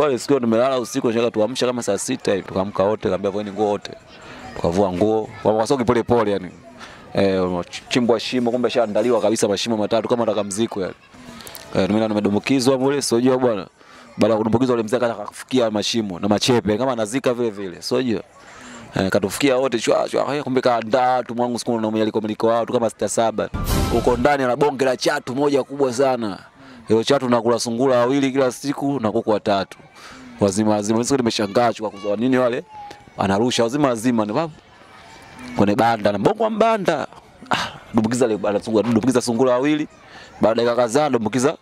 Kweli sikio tumelala usiku shaka tuamsha kama saa sita hivi tukaamka wote kaambia vueni nguo wote. Tukavua nguo. Kwa masoki pole pole yani. Eh, chimbwa shimo kumbe shaandaliwa kabisa mashimo matatu kama nataka mziko yani. Eh, mimi nimedumbukizwa mule sio bwana. Baada ya kudumbukizwa ule mzee akafikia mashimo na machepe kama anazika vile vile. Sio jua. Eh, katufikia wote chwa chwa kumbe kaandaa tu mwangu siku na mwenye komiliko wao tu kama sita saba. Huko ndani ana bonge la chatu moja kubwa sana. Hilo chatu nakula sungura wawili kila siku na kuku watatu. Wazima wazima. Sasa nimeshangaa chukua kuzoa nini wale? Anarusha wazima wazima ni babu. Kwenye banda na bongo mbanda. Ah, dumbukiza ile banda sungura, dumbukiza sungura wawili. Baada ya kadhaa dumbukiza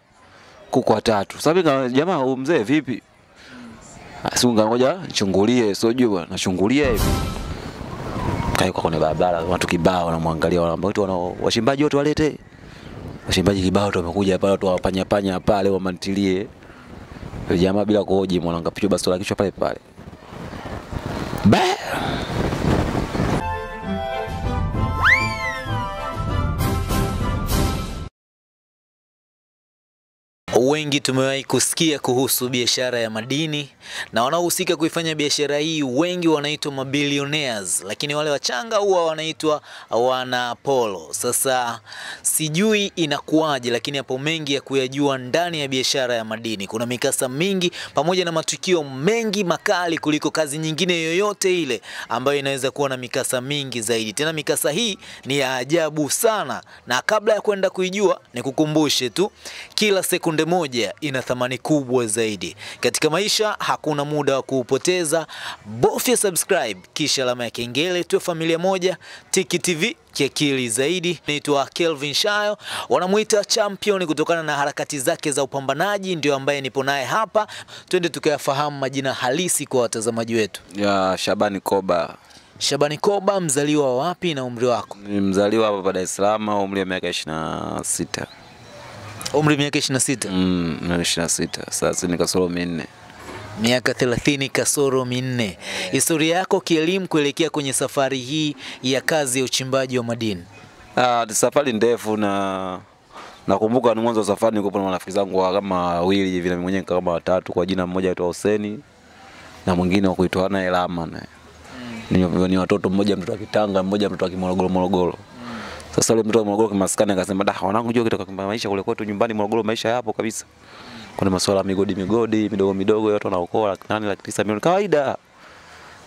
kuku watatu. Sasa mimi jamaa huyu mzee vipi? Asunga ngoja nichungulie, sio jua nachungulia hivi. Kaiko kwenye barabara, watu kibao wanamwangalia, wanaambia wana washimbaji wote walete. Washimbaji kibao tu wamekuja hapa, watu wapanya panya pale wamantilie. Jamaa bila kuhoji mwanangu picha basi la kichwa pale pale. Ba! Wengi tumewahi kusikia kuhusu biashara ya madini na wanaohusika kuifanya biashara hii wengi wanaitwa mabilionaires, lakini wale wachanga huwa wanaitwa wana polo. Sasa sijui inakuwaje, lakini hapo mengi ya kuyajua ndani ya biashara ya madini. Kuna mikasa mingi pamoja na matukio mengi makali kuliko kazi nyingine yoyote ile ambayo inaweza kuwa na mikasa mingi zaidi. Tena mikasa hii ni ya ajabu sana, na kabla ya kwenda kuijua, nikukumbushe tu kila sekunde moja ina thamani kubwa zaidi katika maisha. Hakuna muda wa kuupoteza, bofya subscribe kisha alama ya kengele, tuwe familia moja. Tiki TV kiakili zaidi. Naitwa Kelvin Shayo, wanamuita champion kutokana na harakati zake za upambanaji, ndio ambaye nipo naye hapa. Twende tukayafahamu majina halisi kwa watazamaji wetu. Ya Shabani Koba. Shabani Koba, mzaliwa wa wapi na umri wako? Ni mzaliwa hapa Dar es Salaam, umri wa miaka 26. Umri miaka 26. Mm, na 26. Sasa ni kasoro minne. miaka 30 kasoro minne. Historia yako kielimu kuelekea kwenye safari hii ya kazi ya uchimbaji wa madini. Ah, ni safari ndefu na nakumbuka ni mwanzo wa safari nilikuwa na marafiki zangu wa kama wawili hivi na mwenyewe kama watatu kwa jina mmoja aitwa Huseni na mwingine wa kuitwa Elama naye. Ni, ni watoto mmoja mtoto wa Kitanga, mmoja mtoto wa Kimorogoro Morogoro. Sasa yule mtoto wa Morogoro kimaskani akasema, "Da, wanangu kitu kitaka maisha kule kwetu nyumbani Morogoro maisha yapo kabisa." Kuna masuala migodi migodi midogo midogo watu wanaokoa laki nane laki tisa milioni kawaida.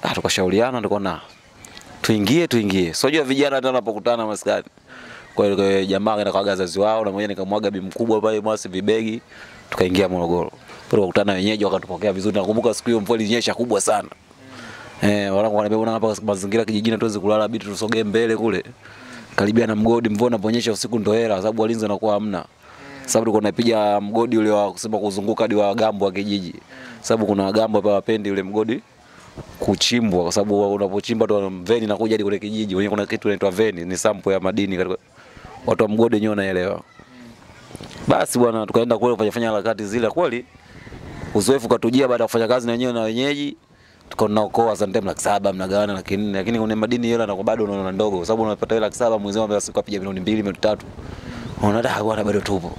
Ah, tukashauriana tukaona tuingie tuingie. Sio jua vijana ndio wanapokutana maskani. Kwa hiyo kwa jamaa akaenda kwa wazazi wao na mmoja nikamwaga bi mkubwa pale mwasi vibegi tukaingia Morogoro. Pale wakutana wenyeji wakatupokea vizuri. Nakumbuka siku hiyo mvua ilinyesha kubwa sana. Eh, wanangu wanabeba hapa mazingira kijijini tuweze kulala bidi tusogee mbele kule. Karibia na mgodi mvua inaponyesha usiku ndo hela sababu walinzi wanakuwa hamna. Sababu tulikuwa tunapiga mgodi ule wa kusema kuzunguka hadi wa gambo wa kijiji. Sababu kuna wagambo hapa wapendi ule mgodi kuchimbwa kwa sababu unapochimba tu veni inakuja hadi kule kijiji. Wenyewe kuna kitu inaitwa veni, ni sample ya madini katika watu wa mgodi wenyewe wanaelewa. Basi bwana, tukaenda kule kufanya fanya harakati zile kweli. Uzoefu katujia baada ya kufanya kazi na wenyewe na wenyeji. Tukaona wa sometimes laki saba mnagawana laki nne lakini kwenye madini hela na bado unaona ndogo kwa sababu unapata laki saba mwezi mmoja siku apiga milioni mbili milioni tatu. Unaona da bwana bado tupo.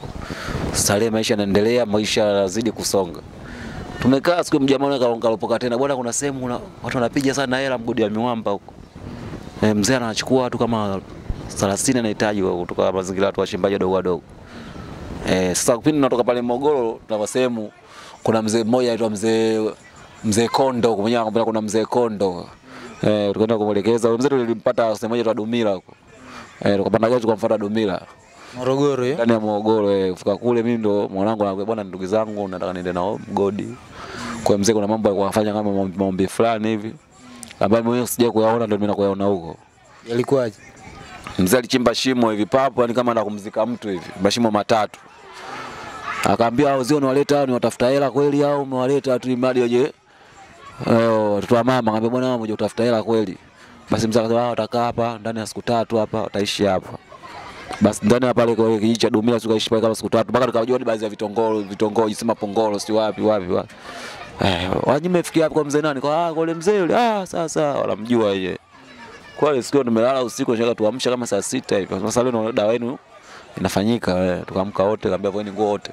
Sasa maisha yanaendelea, maisha yanazidi kusonga. Tumekaa siku mjamaa kalopoka tena, bwana, kuna sehemu una, watu wanapiga sana hela mgodi wa miwamba huko. E, mzee anachukua watu kama 30 anahitaji kutoka mazingira watu wachimbaji wadogo wadogo. Eh, sasa kipindi tunatoka pale Morogoro tunasema kuna mzee mmoja aitwa mzee mzee Kondo, kumenya kuna mzee Kondo. Eh, tukaenda kumwelekeza mzee, tulimpata sehemu moja tu Dumila huko. Eh, tukapanda gari tukamfuata Dumila Morogoro eh? ndani ya Morogoro. Eh, kufika kule mimi ndo mwanangu anakuja, bwana, ndugu zangu nataka niende nao mgodi. Kwa mzee kuna mambo ya anafanya kama maombi- fulani hivi ambayo mimi sija kuyaona, ndio mimi nakuyaona huko. Yalikuwaje? Mzee alichimba shimo hivi papo, yani kama anataka kumzika mtu hivi, mashimo matatu. Akaambia hao zio niwaleta hao ni watafuta hela kweli au umewaleta tu imadi waje watoto wa mama. Akaambia bwana mmoja utafuta hela kweli. Basi mzee akasema "Ah, watakaa hapa ndani ya siku tatu hapa wataishi hapa. Basi ndani ya pale kwa kijiji cha Dumila tukaishi pale kama siku tatu mpaka tukajua ni baadhi ya vitongoji vitongoji sema Pongolo si wapi wapi wapi. Eh, wanyi mmefikia hapo kwa mzee nani? Kwa ah, kwa yule mzee yule. Ah, sasa wanamjua yeye. Kwa hiyo siku tumelala usiku shaka tuamsha kama saa sita hivi. Sasa leo dawa yenu inafanyika eh. Tukaamka wote kaambia vueni nguo wote.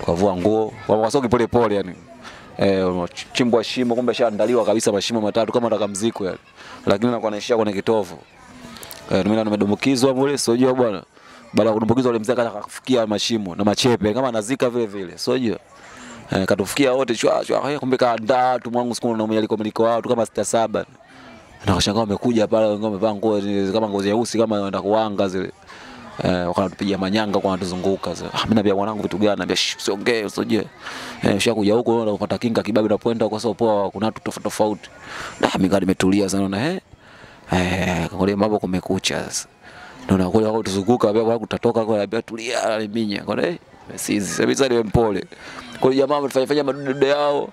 Tukavua nguo. Kwa sababu pole pole yani. Eh, chimbwa shimo kumbe shaandaliwa kabisa mashimo matatu kama nataka mziko yale. Lakini nakuwa naishia kwenye kitovu. Eh, mimi nimedumbukizwa mule, sio jua bwana. Baada ya kudumbukizwa ule mzee akafikia mashimo na machepe kama anazika vile vile, sio jua. Eh, katufikia wote chwa chwa, kumbe kaandaa tu mwangu siku na kwa mliko watu kama sita saba. Na kashangaa wamekuja pale wengine wamevaa nguo kama nguo nyeusi kama wanaenda kuanga zile. Eh, wakanatupigia manyanga kwa wanatuzunguka. sasa. Ah, mimi naambia mwanangu vitu gani? Naambia usiongee, usije. Eh, ushakuja huko na upata kinga kibabi kwenda kwa sababu poa, kuna watu tofauti tofauti. Na mimi ngali nimetulia sana na eh. Eh, kwa mambo kumekucha sasa. Ndio kule wako tuzunguka pia kwa kutatoka kwa naambia tulia aliminya. Kwa eh, sisi sasa ni mpole. Kwa jamaa wamefanya fanya madudu yao.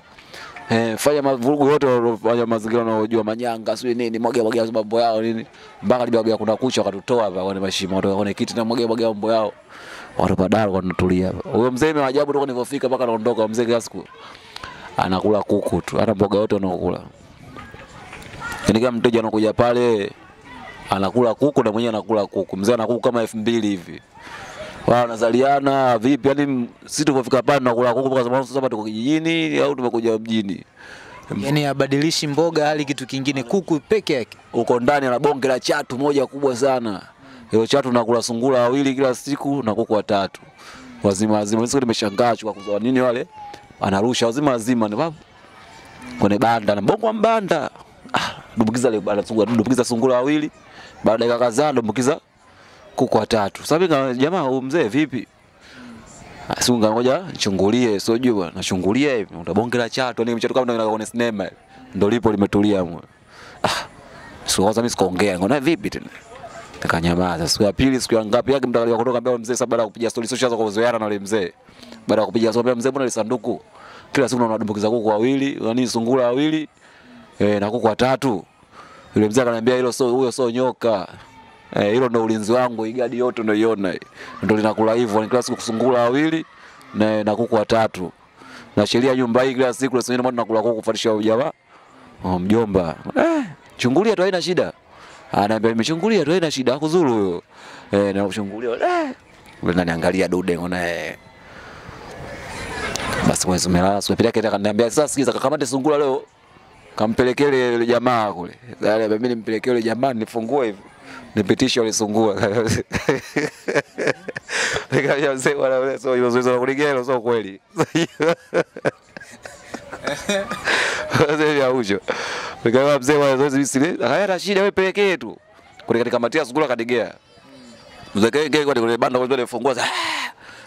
Eh, fanya mavurugu yote walofanya mazingira wanaojua manyanga sio nini mwaga mwaga mambo yao nini. Mpaka libabia kuna kucha wakatutoa hapa kwenye mashimo kutoka kwenye kiti na mwaga mwaga mambo yao. Watu badala wanatulia. Hapa huyo mzee ni ajabu toka nilipofika mpaka naondoka mzee kila siku anakula kuku tu. Hata mboga yote anakula yani kama mteja anakuja pale anakula kuku na mwenyewe anakula kuku. Mzee anakula kama elfu mbili hivi wanazaliana vipi? Yani sisi tulipofika pale tunakula kuku kwa sababu sasa tuko kijijini au tumekuja mjini. Yaani abadilishi mboga hali kitu kingine, kuku peke yake. Uko ndani na bonge la chatu moja kubwa sana. Hilo chatu nakula sungura wawili kila siku na kuku watatu. Wazima wazima. Sisi nimeshangaa chukua kuzoa nini wale? Anarusha wazima wazima ni babu. Kwenye banda na bongo mbanda. Ah, dumbukiza ile banda sungura, dumbukiza sungura wawili. Baada ya kaka kadhaa dumbukiza kuku watatu. Sasa mimi jamaa huyu mzee vipi? Asunga ngoja nichungulie, sio jua. Nachungulia hivi, utabongela chatu, ni mchatu kama kwenye sinema. Ndio lipo limetulia mwe. Ah. Siku kwanza mimi sikaongea, ngona vipi tena? Nikanyamaza. Siku ya pili, siku ya ngapi yake mtakaliwa kutoka mbele mzee sasa baada ya kupiga story sio shaanza kuzoeana na yule mzee. Baada ya kupiga story mzee, mbona ile sanduku? Kila siku naona dumbukiza kuku wawili, yani sungura wawili, eh na kuku watatu. Yule mzee akaniambia hilo sio huyo sio nyoka. Eh, hilo ndo ulinzi wangu, igadi yote unaiona. ndo linakula hivyo, ni kila siku kusungula wawili na, na kuku watatu. Na sheria nyumba hii kila siku lazima ndio tunakula kuku kufatisha jamaa. Oh, mjomba. Eh, chungulia tu haina shida. Anaambia nimechungulia tu haina shida, hakuzuru huyo. Eh, na kuchungulia. Eh. Ule naniangalia dude ngona eh. Basi mwezi umelala, siku kile kaniambia sasa sikiza kakamate sungura leo. Kampelekele yule jamaa kule. Yale mimi nimpelekee yule jamaa nifungue hivi. Nipitishe walisungua. Nikamwambia mzee bwana sio hilo zoezi la kuligelo sio kweli. Sasa ya ujo. Nikamwambia mzee bwana zoezi mimi sile. Haya shida wewe pelekee tu. Kule katika matia Gula kadigea. Mzee kenge kwa kule banda kwa zile fungua.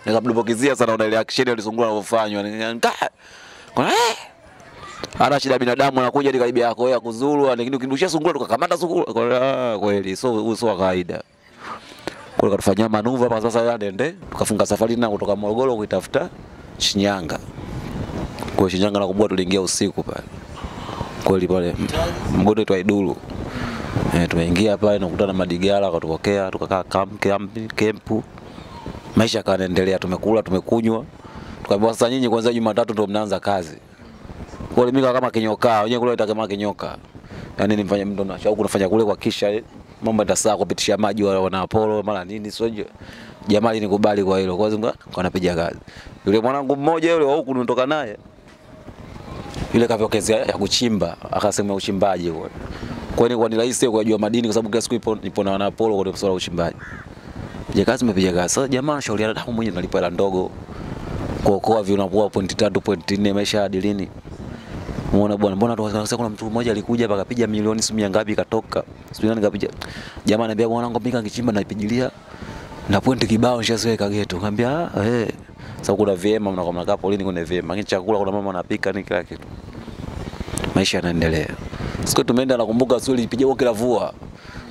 Nikamdumbukizia sana na ile action ile sungura anavyofanywa. Nikaa. kwa eh ana shida binadamu anakuja hadi karibia yako ya kuzuru, lakini ukimrushia sungura tukakamata sungura. Kwa ah, kweli so sio wa kawaida. Kwa katufanyia manuva mpaka sasa yale ndende tukafunga safari na kutoka Morogoro kuitafuta Shinyanga. Kwa Shinyanga na kubwa tuliingia usiku pale. Kweli pale mgodi tu Idulu. Eh, tumeingia pale na kukutana na madigala wakatupokea tukakaa camp camp kempu. Maisha yakaendelea, tumekula tumekunywa. Tukaambiwa sasa nyinyi kwanza Jumatatu ndio mnaanza kazi. Kwa mimi kama kinyoka, wenyewe kule kama kinyoka. Yaani nimfanye mtu na shauku nafanya kule kwa kisha mambo yatasaa kupitisha maji wa wana Apollo mara nini sio jamali nikubali kwa hilo. Kwa sababu kwa napiga kazi. Yule mwanangu mmoja yule wa huku nimetoka naye. Yule kavyokezea ya kuchimba, akasema uchimbaji kwa. Kwa hiyo ni rahisi kujua madini kwa sababu kila siku ipo nipo na wana Apollo kwa swala uchimbaji. Piga kazi mpiga kazi. Sasa jamaa anashauriana damu mwenyewe nalipa hela ndogo. Kuokoa vinakuwa pointi tatu pointi nne maisha hadi Muona bwana, mbona tukasema kuna mtu mmoja alikuja akapiga milioni sio mia ngapi katoka. Sijui nani kapiga. Jamaa ananiambia bwana wangu mika kichimba naipigilia na pointi kibao nishaziweka geto. Kaambia ah eh. Sasa kuna vyema mnakuwa mnakaa polini kuna vyema. Lakini chakula kuna mama anapika ni kila kitu. Maisha yanaendelea. Siku tumeenda nakumbuka sio ilipiga kila vua.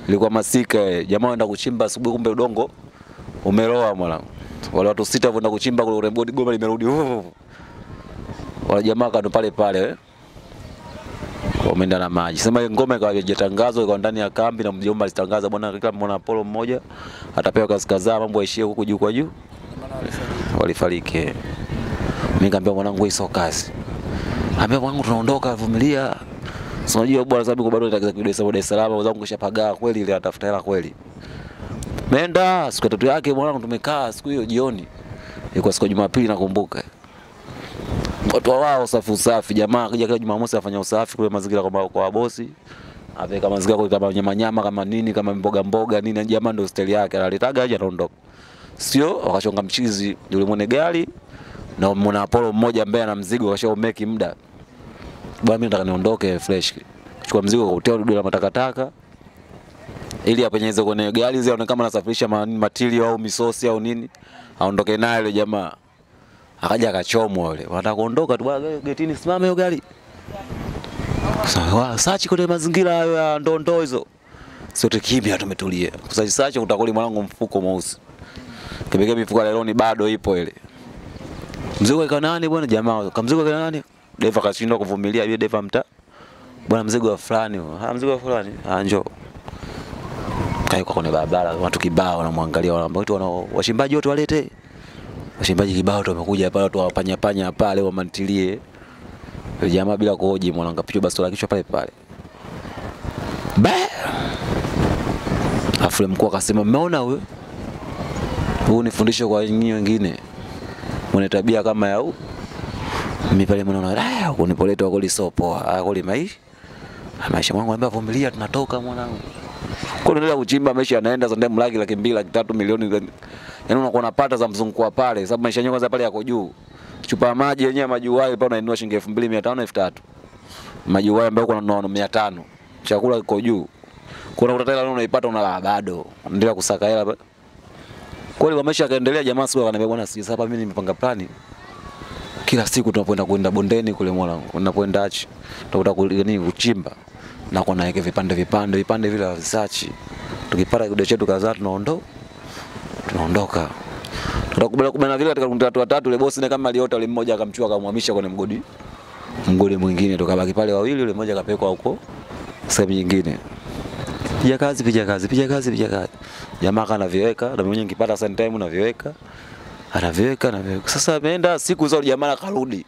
Ilikuwa masika eh. Jamaa anaenda kuchimba asubuhi kumbe udongo umeloa mwanangu. Wale watu sita wanaenda kuchimba kule urembodi goma limerudi. Wale jamaa kando pale pale eh wameenda na maji. Sema ile ngoma ikawa hajatangazwa ikawa ndani ya kambi na mjomba alitangaza bwana kila mwana polo mmoja atapewa kazi kadhaa mambo yaishie huku juu kwa juu. Walifariki. Mimi nikamwambia mwanangu hii sio kazi. Ambia mwanangu tunaondoka vumilia. Sio unajua bwana sababu bado nitakiza kidogo sababu Dar es Salaam wazangu kishapagaa kweli ile atafuta hela kweli. Nenda siku tatu yake mwanangu tumekaa siku hiyo jioni. Ilikuwa siku Jumapili nakumbuka. Watu wa wao usafi usafi, jamaa akija kila Jumamosi afanya usafi kule mazingira kwa kwa bosi. Aweka mazingira kwa kama nyama nyama kama nini kama mboga mboga nini, jamaa ndio style yake, analetaga aje anaondoka. Sio wakachonga mchizi yule mwenye gari na mwana Apollo mmoja ambaye ana mzigo kashaumeki muda. Bwana mimi nataka niondoke fresh. Chukua mzigo kwa hotel dudu la matakataka ili apenyeze kwenye gari zile aone kama anasafirisha material au misosi au nini, aondoke naye yule jamaa. Akaja akachomwa yule, wanataka kuondoka tu, bwana getini, simame hiyo gari. Sachi kwenye mazingira hayo ya ndondoo hizo. Sote kimya tumetulia. kusachi sachi utakuli mwanangu mfuko mweusi. Kipekee mifuko ya leloni bado ipo ile. Mzigo ika nani bwana jamaa? Kamzigo ika nani? Deva kashindwa kuvumilia yule deva mta. Bwana mzigo wa fulani. huo. Ah mzigo wa fulani. ha njoo. Kaiko kwenye barabara watu kibao wanamwangalia wanaambia washimbaji wote walete. Washimbaji kibao tu wamekuja hapa watu wapanya panya pale wamantilie. Jamaa bila kuhoji mwananga picho basi la kichwa pale pale. Ba! Afu mkuu akasema mmeona huyo? Huu ni fundisho kwa nyinyi wengine. Mwenye tabia kama ya huu. Mimi pale mnaona ah kunipoleta wako lisopo wako limai maisha. Mwangu anambia vumilia tunatoka mwanangu. Kwa unaendelea kuchimba maisha yanaenda zonde mlaki laki mbili laki tatu milioni. Yaani unakuwa unapata za mzunguko wa pale sababu maisha yenyewe kwanza pale yako juu. Chupa maji yenyewe maji majuwai pale unainua shilingi 2500 3000. Majuwai ambayo kuna nono 500. Chakula kiko juu. Kuna utatela hela unaipata una bado. Endelea kusaka hela kweli maisha yakaendelea, jamaa siku akaniambia bwana, sisi hapa mimi nimepanga plani kila siku tunapoenda kwenda bondeni kule mwanangu, unapoenda achi tutakuta kuchimba na kwa yake vipande vipande vipande vile research, tukipata kidogo chetu kadhaa tunaondoka tunaondoka tutakubali kubana vile katika mtatu watatu, ile bosi na kama aliota, ile mmoja akamchua akamhamisha kwenye mgodi mgodi mwingine, tukabaki pale wawili, ile mmoja akapekwa huko sehemu nyingine piga kazi, piga kazi, piga kazi, piga kazi. Jamaa kanaviweka na mwenyewe nikipata sun time naviweka, anaviweka na viweka. Sasa ameenda siku zote, jamaa akarudi,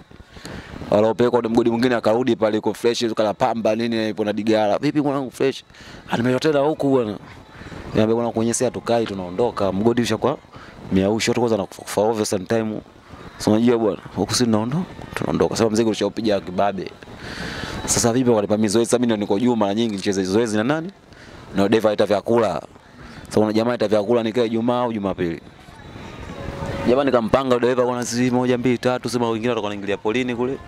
waliopelekwa ndo mgodi mwingine, akarudi pale iko fresh, kala pamba nini, ipo na digara. Vipi mwanangu fresh? Animetoa tena huku bwana. Niambia bwana, kwenye tukai, tunaondoka. Mgodi ushakuwa miausho tu kwanza na kufa ovyo sometime. time. Sio unajua bwana, huku si tunaondoka, tunaondoka. Sasa mzee ushaupiga kibabe. Sasa vipi walipa zoezi? Sasa mimi ndio niko juu mara nyingi nicheze zoezi na nani? na Deva aita vyakula. Sasa kuna jamaa aita vyakula nikae Ijumaa au Jumapili. Jamaa nikampanga Deva kwa sisi moja mbili tatu, sema wengine watakuwa wanaingilia polini kule.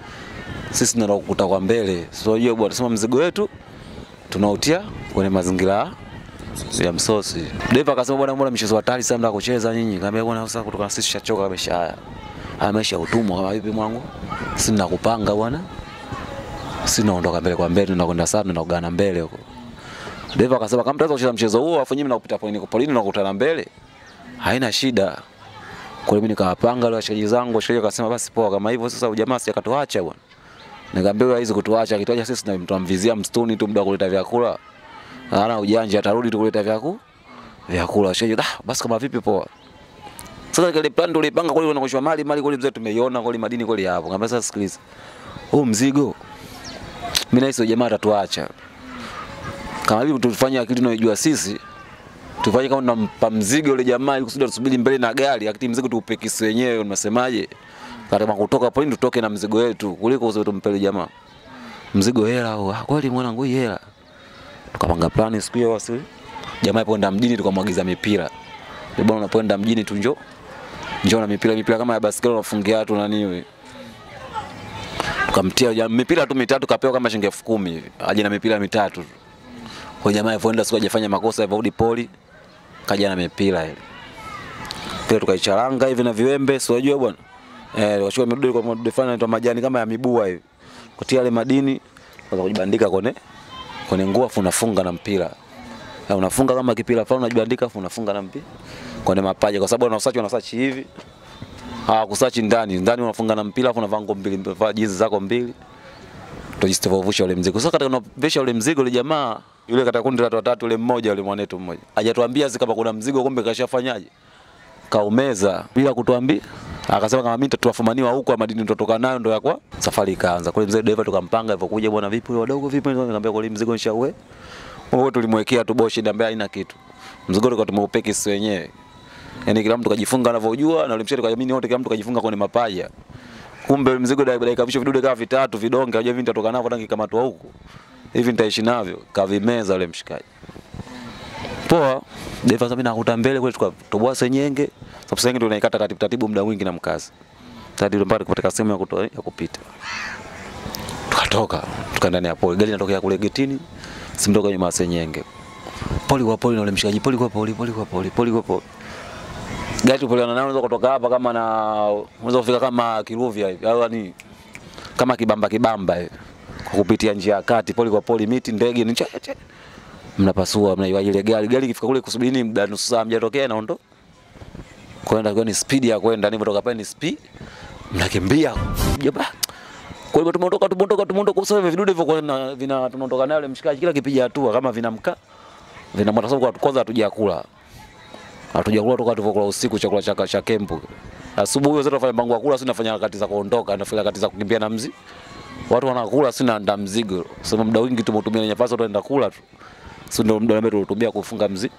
Sisi ndio kukuta kwa mbele. Sasa unajua bwana, sema mzigo wetu tunautia kwenye mazingira ya msosi. Deva akasema bwana, mbona mchezo hatari sana mnataka kucheza nyinyi? Kaambia bwana, sasa kutoka sisi tushachoka kabisa haya. amesha utumwa kama vipi mwangu? Sisi nakupanga bwana. Sisi naondoka mbele kwa mbele, tunakwenda sana tunakugana mbele huko. Deva akasema kama mtaweza kucheza mchezo huo afu nyinyi mnakupita polini polini na kukutana mbele. Haina shida. Kwa hiyo mimi nikawapanga wale washaji zangu, washaji akasema basi poa kama hivyo sasa ujamaa si akatuacha bwana. Nikamwambia hizi kutuacha, akituacha sisi na mtamvizia msituni tu muda wa kuleta vyakula. Ana ujanja atarudi tukuleta vyaku vyakula. Vyakula ah basi kama vipi poa. Sasa kile plan tulipanga kule unakoshwa mali mali kule mzee tumeiona kule madini kule hapo. Ngamba sasa sikiliza. Huu mzigo mimi na hizo jamaa atatuacha kama hivi tufanye akili tunayojua sisi tufanye kama tunampa mzigo yule jamaa ili kusudi tusubiri mbele na gari akiti mzigo tuupekisi wenyewe unasemaje kama kutoka polini tutoke na mzigo wetu kuliko tumpe yule jamaa mzigo hela au ah kweli mwanangu hii hela tukapanga plani siku hiyo basi. jamaa ipoenda mjini tukamwagiza mipira ndio bwana unapoenda mjini tu njoo njoo na mipira mipira kama ya basikeli unafungia watu na nini tukamtia mipira tu mitatu kapewa kama shilingi elfu kumi hivi aje na mipira mitatu kwa jamaa alivyoenda siku hajafanya makosa hivyo rudi poli kaja na mipira ile. Pia tukaicharanga hivi na viwembe, si unajua bwana. Eh, tukachukua midude kwa midude fulani inaitwa majani kama ya mibua hivi. Kutia yale madini kwanza kujibandika kwenye kwenye nguo afu unafunga na mpira. Ya unafunga kama kipira fulani unajibandika afu unafunga na mpira kwenye mapaja kwa sababu unasachi unasachi hivi. Ah, kusachi ndani, ndani unafunga na mpira afu unavaa nguo mbili, unavaa jezi zako mbili tujistovusha ule mzigo. Sasa katika unavesha ule mzigo ule jamaa yule katika kundi la watu watatu ule mmoja yule mwanetu mmoja. Hajatuambia kama kuna mzigo kumbe kashafanyaje? Kaumeza bila kutuambia. Akasema kama mimi tutafumaniwa huko madini tutotoka nayo ndo yakwa. Safari ikaanza. Kule mzee dereva tukampanga hivyo kuja bwana vipi wadogo vipi nikamwambia kule mzigo nishawe. Wao tulimwekea tu boshi ndambia haina kitu. Mzigo tulikuwa tumeupeki sisi wenyewe. Yaani kila mtu kajifunga anavyojua na kwa jamii wote kila mtu kajifunga kwenye mapaja. Kumbe mzigo dakika visho vidude kama vitatu vidonge, unajua hivi nitatoka navyo tangi kama tu huko. Hivi nitaishi navyo. Kavimeza yule mshikaji. Poa. Dereva sasa mimi nakuta mbele kule tukatoboa senyenge. Sababu senyenge ndio inaikata taratibu taratibu muda mwingi na mkazi. Taratibu mpaka kupata sehemu ya kutoa ya kupita. Tukatoka, tukaenda ndani ya poli. Gari inatokea kule getini. Simtoka nyuma senyenge. Poli kwa poli na ule mshikaji, poli kwa poli, poli kwa poli, poli kwa poli. Gari tupoliana nao unaweza kutoka hapa kama na unaweza kufika kama Kiruvya hivi au yani kama kibamba kibamba hivi kupitia njia ya kati, poli kwa poli, miti, ndege ni chache mnapasua mnaiwa ile gari. Gari ikifika kule kusubiri ni muda nusu saa mjatokea naondo kwenda kwa ni speed ya kwenda. Ni kutoka pale ni speed. Mnakimbia. Jaba kwa hivyo tumeondoka tumeondoka tumeondoka. Kwa sababu vidude hivyo kwa vina tunaondoka nayo mshikaji kila kipiga hatua kama vinamka vina mata. Sababu kwanza hatujakula hatujakula toka tulipokula usiku chakula cha cha kempu. Asubuhi hiyo zote tunafanya mpango wa kula sisi nafanya harakati za kuondoka nafanya harakati za kukimbia na mzi. Watu wanakula sina nda mzigo. Sema muda wingi tumetumia nafasi tunaenda kula tu si ndio muda ambao tulitumia kufunga mzi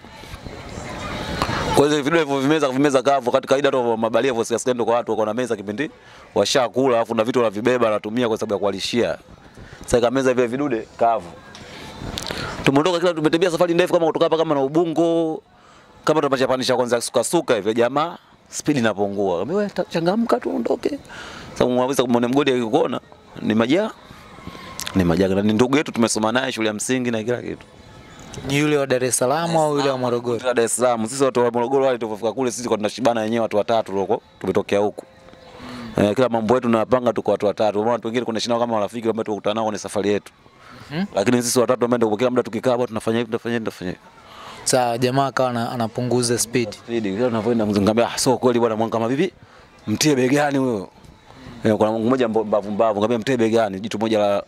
kwa hiyo vile hivyo vimeza vimeza kavu wakati kaida tu mabalia hivyo siasa kwa watu wako na meza kipindi washakula alafu na vitu wanavibeba anatumia kwa sababu ya kualishia sasa kameza vile vidude kavu. Tumeondoka kila tumetembea safari ndefu kama kutoka hapa kama na Ubungo kama tunapachapanisha kwanza suka suka hivyo jamaa speed inapungua. Kambi wewe changamka tuondoke Sababu mwaweza kumwona mgodi akikuona ni majaa ni majaa. Na ndugu yetu tumesoma naye shule ya msingi na kila kitu Ni yule wa Dar es Salaam au yule wa Morogoro? Dar es Salaam. Sisi watu wa Morogoro wale tulipofika kule sisi kwa tunashibana wenyewe watu watatu huko tumetokea huku. Eh, kila mambo yetu tunapanga tuko watu watatu. Maana watu wengine kuna shindano kama marafiki ambao tukutana nao kwenye safari yetu. Mm. Lakini sisi watatu ambao ndio kila muda tukikaa hapo tunafanya hivi tunafanya hivi tunafanya hivi. Sawa, jamaa akawa anapunguza speed. Speed kila tunavyoenda mzungambia ah sio kweli bwana mwanga kama vipi? Mtie begani huyo. Eh, kuna mmoja mbavu mbavu ngambia mtie begani jitu moja la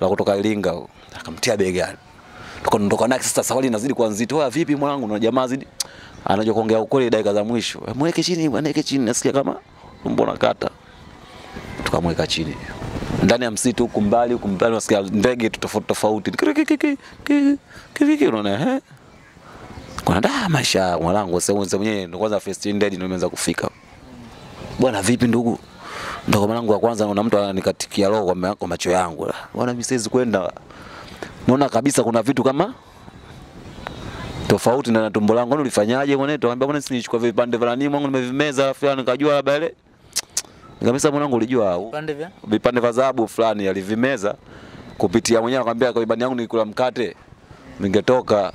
la kutoka Iringa huyo. Akamtia begani. Tukaondoka naye sasa safari inazidi kuwa nzito. Wewe vipi mwanangu na jamaa zidi anajua kuongea ukweli dakika za mwisho. "Eh, Mweke chini, mweke chini nasikia kama mbona kata. Tukamweka chini. Ndani ya msitu huku mbali huku mbali unasikia ndege tofauti tofauti. Unaona eh? Kuna da maisha mwanangu sasa wewe mwenyewe ndo kwanza first dead ndio imeanza kufika. Bwana vipi ndugu? Ndo kwa mwanangu wa kwanza na mtu ananikatikia roho kwa macho yangu. Bwana mimi siwezi kwenda. Naona kabisa kuna vitu kama tofauti na tumbo langu. Ulifanyaje mwanae? Tuambia mwanae, sinichukua vipande vya nani mwangu nimevimeza alafu yani nikajua labda ile. kabisa mwanangu ulijua au? vipande vya? vipande vya dhahabu fulani alivimeza kupitia mwenyewe, akamwambia kwa ibani yangu nikula mkate vingetoka,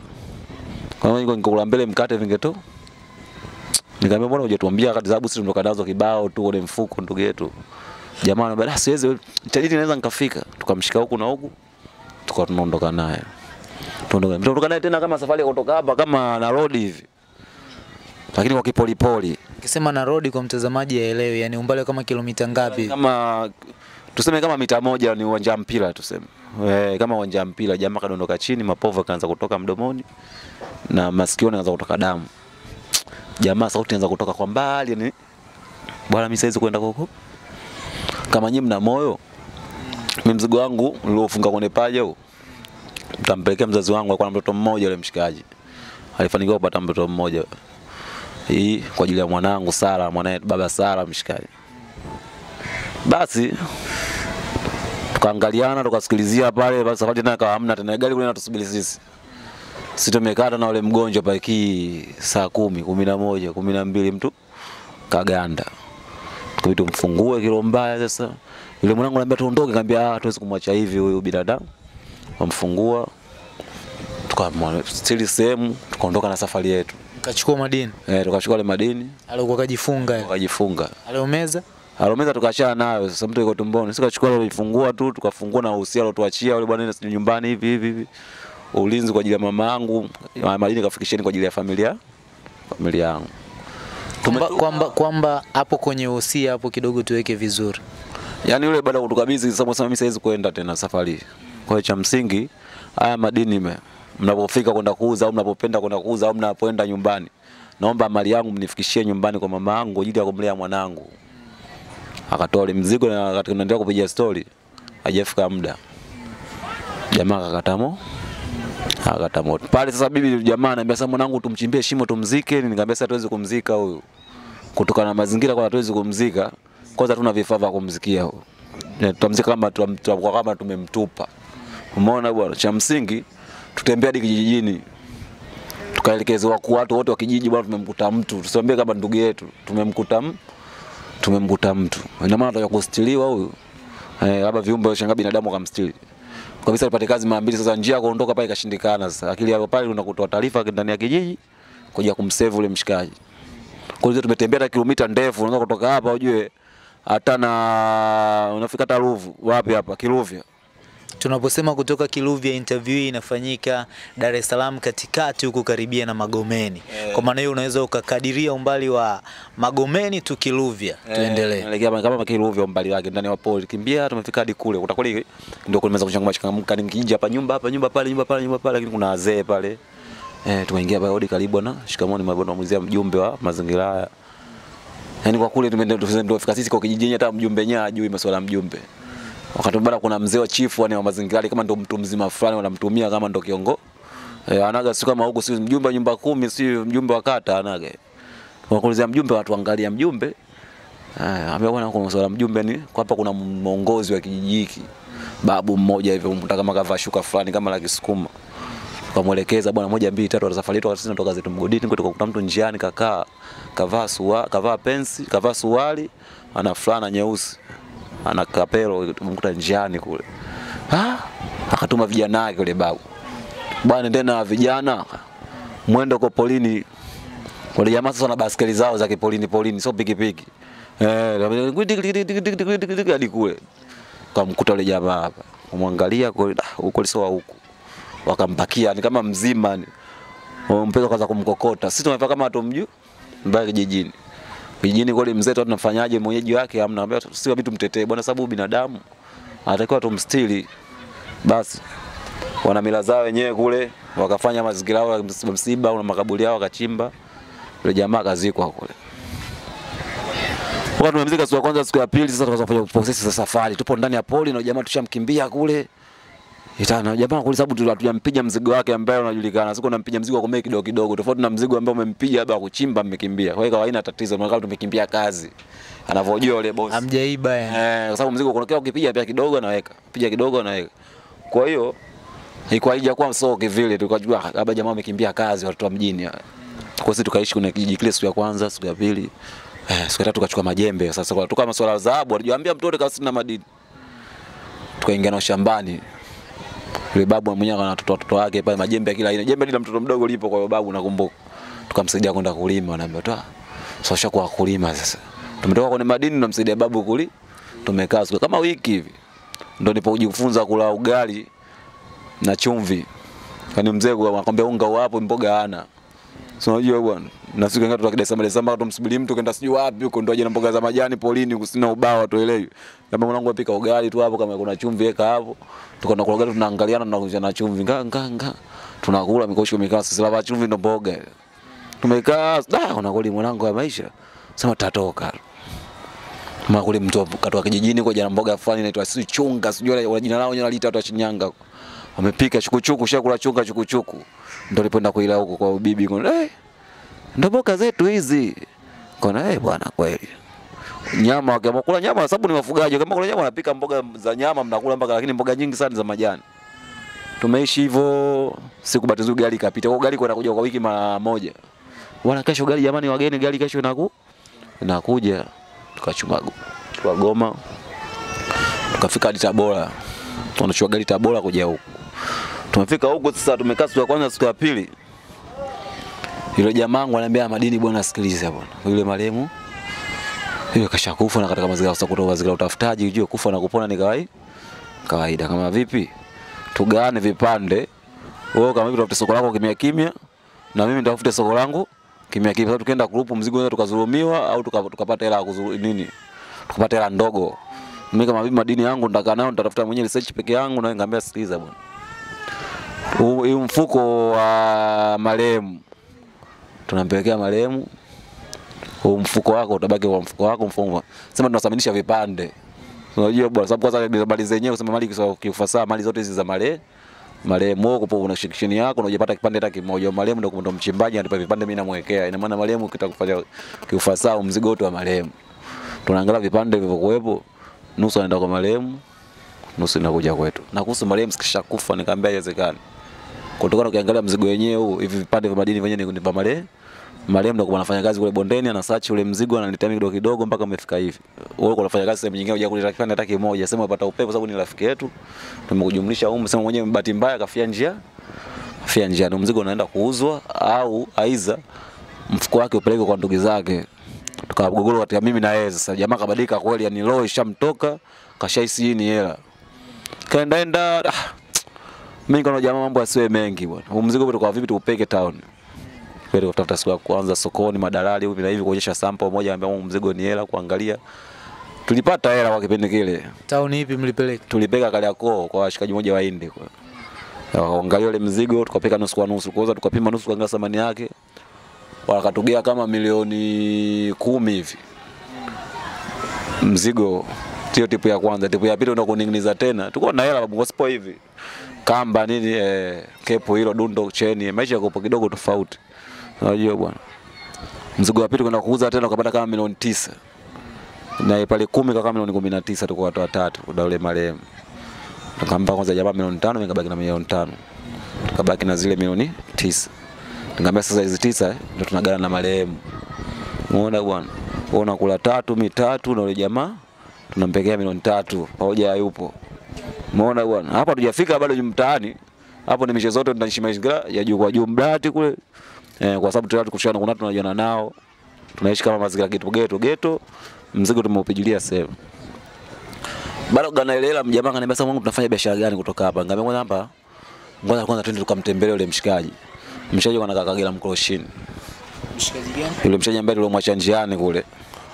kama niko ningekula mbele mkate vingetoka. Nikamwambia mbona hujatuambia kati dhahabu sisi tunatoka nazo kibao tu ile mfuko ndugu yetu. Jamaa anambia "Ah, siwezi, tajiri naweza nikafika. Tukamshika huku na huku, tukawa tunaondoka naye. tunaondoka tunaondoka naye tena kama safari ya kutoka hapa kama na road hivi, lakini kwa kipolipoli Ukisema na road kwa mtazamaji aelewe, yani umbali kama kilomita ngapi? kama tuseme kama mita moja ni uwanja wa mpira tuseme E, kama uwanja mpira, jamaa kadondoka chini, mapovu akaanza kutoka mdomoni na masikioni anaanza kutoka damu. Jamaa sauti inaanza kutoka kwa mbali, yani bwana, mimi siwezi kwenda huko. Kama nyinyi mna moyo, mimi mzigo wangu niliofunga kwenye paja huu mtampelekea mzazi wangu, alikuwa na mtoto mmoja yule mshikaji, alifanikiwa kupata mtoto mmoja hii kwa ajili ya mwanangu Sara, mwanae baba Sara mshikaji. Basi tukaangaliana tukasikilizia pale, basi safari tena ikawa hamna tena, gari kule natusubiri sisi. Sisi tumekata na ule mgonjwa pale ki saa kumi, kumi na moja, kumi na mbili mtu kaganda. Tukabidi tumfungue kilo mbaya sasa. Yule mwanangu anambia tuondoke, kaambia ah, tuwezi kumwacha hivi huyu binadamu. Wamfungua tukamstili sehemu, tukaondoka na safari yetu. Kachukua madini. Eh, tukachukua ile madini Alikuwa kajifunga. Kajifunga. Aliomeza? Alomeza tukaachana nayo sasa, mtu yuko tumboni. Sisi tukachukua ile tu tukafungua na uhusia alotuachia yule bwana ni nyumbani hivi hivi hivi. Ulinzi kwa ajili ya mama yangu, madini kafikisheni kwa ajili ya familia familia yangu. Kwamba kwamba hapo kwenye uhusia hapo kidogo tuweke vizuri. Yaani yule baada ya kutukabidhi sasa mimi siwezi kwenda tena safari. Kwa hiyo cha msingi haya madini me mnapofika kwenda kuuza au mnapopenda kwenda kuuza au mnapoenda nyumbani. Naomba mali yangu mnifikishie nyumbani kwa mama yangu ajili ya kumlea mwanangu. Akatoa ile mzigo na wakati tunaendelea kupiga story hajafika muda. Jamaa akakatamo. Akakata. Pale sasa bibi jamaa ananiambia sasa mwanangu tumchimbie shimo tumzike, nikamwambia sasa hatuwezi kumzika huyu. Kutokana na mazingira kwa hatuwezi kumzika. Kwanza hatuna vifaa vya kumzikia huyo. Tutamzika kama tutakuwa kama tumemtupa. Umeona bwana, cha msingi tutembea hadi kijijini tukaelekezwa kwa watu wote wa kijiji, bwana, tumemkuta mtu, tusiambie kama ndugu yetu, tumemkuta tumemkuta mtu. Ina maana atakuwa kustiliwa huyu eh, labda viumbe shanga binadamu akamstili kabisa, ipate kazi mara mbili. Sasa njia ya kuondoka pale ikashindikana. Sasa akili hapo pale unakutoa taarifa ndani ya kijiji kuja kumsave ule mshikaji. Kwa hiyo tumetembea kilomita ndefu, unaweza kutoka hapa ujue hata na unafika hata Ruvu, wapi hapa Kiluvya. Tunaposema kutoka kiruvya interview hii inafanyika Dar es Salaam katikati huko karibia na Magomeni. Kwa maana hiyo unaweza ukakadiria umbali wa Magomeni tu Kiluvya. Tuendelee. unaelekea kama Kiluvya umbali wake ndani ya poli Kimbia tumefika hadi kule. Utakweli ndio kulimeza kuchangamka changamka nikija hapa nyumba hapa nyumba pale nyumba pale nyumba pale lakini kuna wazee pale. Eh, tumeingia pale hodi karibu na shikamoni mabwana mzee mjumbe wa mazingira haya. Yaani kwa kule tumeenda ndio fika sisi kwa kijijini hata mjumbe nyaa ajui masuala ya mjumbe. Wakati bado kuna mzee wa chifu yani wa mazingira kama ndo mtu mzima fulani wanamtumia kama ndo kiongo. e, anaga si kama huko si mjumbe wa nyumba kumi si mjumbe wa kata anaga. Wakuulizia mjumbe watu angalia mjumbe. Haya, ambia bwana kuna masuala mjumbe ni kwa hapa kuna mwongozi wa kijiji hiki. Babu mmoja hivyo mtaka kama kavaa shuka fulani kama la Kisukuma. Tukamwelekeza bwana moja mbili tatu safari yetu sisi tunatoka zetu mgodini tukakuta mtu njiani kakaa kavaa suwa kavaa pensi kavaa suwali ana fulana nyeusi ana kapelo mkuta njiani kule. Ah, akatuma vijana wake yule babu. Bwana tena vijana mwendo kwa polini wale jamaa sasa na baskeli zao za kipolini polini, sio pikipiki. Eh, hadi kule. Kamkuta yule jamaa hapa. Kumwangalia kwa huko sio huko. Wakampakia ni kama mzima ni. mpeza kwanza kumkokota. Sisi tumefika kama hatumjui mbaya kijijini. Kijijini kule mzee tu tunafanyaje mwenyeji wake hamna. ambaye sio vitu tumtetee bwana sababu binadamu. Anatakiwa tumstili. Basi wana mila zao wenyewe kule, wakafanya mazingira yao ya msiba na makaburi yao wakachimba. Yule jamaa akazikwa kule. Kwa tumemzika siku ya kwanza, siku ya pili sasa tukaanza kufanya process za safari. Tupo ndani ya poli na jamaa tushamkimbia kule. Itana jamaa kwa sababu tu- hatujampiga mzigo wake ambaye unajulikana. Siko nampiga mzigo wa kumea kidogo kidogo. Tofauti na mzigo ambao umempiga labda kuchimba mmekimbia. Kwa hiyo haina tatizo, maana tumekimbia kazi. Anavyojua yule boss. Hamjaiba yani. Eh, kwa sababu mzigo kuna kile ukipiga pia kidogo anaweka. Piga kidogo anaweka. Kwa hiyo ilikuwa haijakuwa msoke vile tukajua "Ah, labda jamaa amekimbia kazi watoto wa mjini. Kwa sisi tukaishi kwenye kijiji kile siku ya kwanza, siku ya pili. Eh, siku ya tatu tukachukua majembe. Sasa kwa tuka masuala ya dhahabu, alijiambia mtoto kasi na madini. Tukaingia na shambani. Yule babu mwenyewe ana watoto watoto wake pale majembe kila aina. Jembe lile mtoto mdogo lipo kwa babu nakumbuka. Tukamsaidia kwenda kulima anaambia toa. Sasa ushakuwa kulima sasa. Tumetoka kwenye madini tunamsaidia babu kuli. Tumekaa kama wiki hivi. Ndio nilipojifunza kula ugali na chumvi. Yaani mzee anakuambia unga wapo mboga hana. Si unajua bwana. Na siku sema samba sema tumsubiri mtu kenda sijui wapi huko ndo aje na mboga za majani polini kusina ubao tuelewi. Kama mwanangu apika ugali tu hapo kama kuna chumvi weka hapo. tukaona kula ugali tunaangaliana tunakuja na chumvi nga nga nga. Tunakula mikosho mikaa sisi lava chumvi ndo mboga. Tumekaa da kuna goli mwanangu wa maisha. Sema tatoka. Kama kule mtu katoka kijijini kwa jana mboga fulani inaitwa si chunga sijui wala jina lao jina lita watu wa Shinyanga. Wamepika chukuchuku shakula chunga chukuchuku. Ndio alipoenda kuila huko kwa bibi eh ndio mboga zetu hizi. Kona eh bwana kweli. Nyama wakiamua kula nyama sababu ni wafugaji kama kula nyama wanapika mboga za nyama mnakula mpaka lakini mboga nyingi sana za majani. Tumeishi hivyo siku batizo gari ikapita. Kwa gari kwa inakuja kwa wiki mara moja. Wana kesho gari jamani wageni gari kesho inaku inakuja tukachuma kwa goma tukafika hadi Tabora. Tunachukua gari Tabora kuja huku. Tumefika huku sasa tumekaa siku ya kwanza siku ya pili. Yule jamaa wangu ananiambia madini bwana sikiliza bwana. Yule marehemu yule kashakufa na katika mazingira sasa kutoka mazingira utafutaji ujue kufa na kupona ni kawaida. Kawaida kama vipi? Tugane vipande. Wewe kama vipi utafute soko lako kimya kimya na mimi nitafute soko langu kimya kimya. Tukaenda grupu mzigo tukazulumiwa au tukapata hela kuzuru nini? Tukapata hela ndogo. Mimi kama vipi madini yangu nitakaa nayo nitatafuta mwenyewe research peke yangu na ngambia sikiliza bwana. Huu mfuko wa marehemu tunampelekea marehemu huu mfuko wako utabaki kwa mfuko wako mfungwa. sema tunasaminisha vipande unajua bwana sababu kwanza mali zenyewe kusema mali kwa kiufasaha mali zote hizi za marehemu marehemu huko una shikishini yako unajipata kipande hata kimoja marehemu ndio ndo mchimbaji anatupa vipande mimi namwekea ina maana marehemu kitakufanya kiufasaha mzigo wote wa marehemu tunaangalia vipande vilivyokuwepo, nusu anaenda kwa marehemu, nusu inakuja kwetu. Na kuhusu marehemu sikisha kufa, nikamwambia haiwezekani. Kutokana ukiangalia mzigo wenyewe huu, hivi vipande vya madini vyenyewe ni vya marehemu. Marehemu ndo anafanya kazi kule bondeni, ana search ule mzigo ananiletea kidogo kidogo mpaka umefika hivi. Wewe uko unafanya kazi sehemu nyingine, huja kuleta kipande hata kimoja, sema upata upepo sababu ni rafiki yetu. Tumekujumlisha huko, sema mwenyewe bahati mbaya kafia njia. Kafia njia, ndio mzigo unaenda kuuzwa au aiza mfuko wake upeleke kwa ndugu zake. Tukagogoro kati ya mimi na yeye. Sasa jamaa kabadilika kweli, yani roho ishamtoka, kashaisi hii ni hela. Kaenda enda ah, mimi kwa jamaa mambo asiwe mengi bwana. Huu mzigo kwa vipi tukupeke town? Kweli kutafuta siku ya kwanza sokoni madalali hivi na hivi kuonyesha sample moja ambao mzigo ni hela kuangalia. Tulipata hela kwa kipindi kile. Tauni ipi mlipeleka? Tulipeka Kariakoo kwa washikaji moja wa Hindi kwa. Wakaangalia ule mzigo tukapeka nusu kwa nusu. Kwanza tukapima nusu kuangalia thamani yake. Wakatugea kama milioni kumi hivi. Mzigo hiyo tipu ya kwanza, tipu ya pili ndio kuning'iniza tena. Tuko na hela babu sipo hivi. Kamba nini eh, kepo hilo dundo cheni, maisha yako kidogo tofauti. Unajua bwana. Mzigo wa pili kwenda kuuza tena ukapata kama milioni tisa. Na pale kumi kama milioni kumi na tisa tuko watu watatu kwa ule marehemu. Tukampa kwanza jamaa milioni tano, nikabaki na milioni tano. Tukabaki na zile milioni tisa. Nikamwambia sasa hizi tisa eh, ndio tunagana na marehemu. Unaona bwana? Unaona unakula tatu mitatu na ule jamaa tunampekea milioni tatu pamoja hayupo. Umeona bwana? Hapa hatujafika bado mtaani. Hapo ni michezo zote tunaishi maisha ya juu kwa juu mdati kule. Eh, kwa sababu tayari tukushana kuna tunajana nao. Tunaishi kama mazingira geto geto geto. Mzigo tumeupigilia sehemu. Bado gana ile ile mjamaa kaniambia sasa mwangu, tunafanya biashara gani kutoka hapa? Ngambia kwanza hapa. Ngoja kwanza twende tukamtembelee yule mshikaji. Mshikaji kana Kagera Mkoroshini. Mshikaji gani? Yule mshikaji ambaye tuliomwacha njiani kule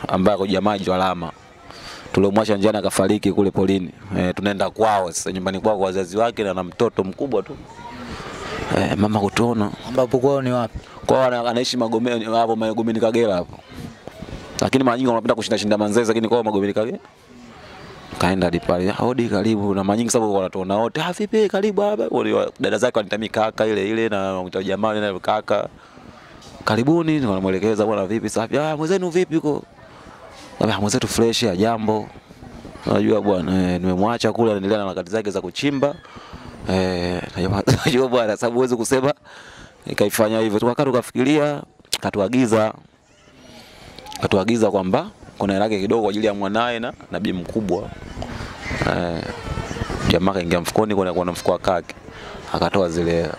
ambaye kwa jamaa jwa alama. Tuliomwacha njiani akafariki kule polini. E, tunaenda kwao sasa nyumbani kwao kwa wazazi wake na na mtoto mkubwa tu. Eh, mama kutuona. Ambapo kwao ni wapi? Kwao anaishi Magomeni hapo Magomeni Kagera hapo. Lakini mara nyingi wanapenda kushinda shinda Manzese lakini kwao Magomeni Kagera. Kaenda hadi pale, hodi karibu na mara nyingi sababu wanatuona wote, ah vipi karibu hapa. Wale dada zake wanitamia kaka ile ile na wanamuita jamaa ile kaka. Karibuni wanamuelekeza bwana vipi safi. Ah mwenzenu vipi ko? Ah mwenzetu fresh ya jambo. Unajua bwana eh, nimemwacha kule anaendelea na harakati zake za kuchimba. Eh, najua bwana sababu huwezi kusema nikaifanya hivyo. Tukakaa tukafikiria, katuagiza katuagiza kwamba kuna hela yake kidogo kwa ajili ya mwanae na nabii mkubwa. Eh, jamaa kaingia mfukoni kuna kuna mfuko wa kaki. Akatoa zile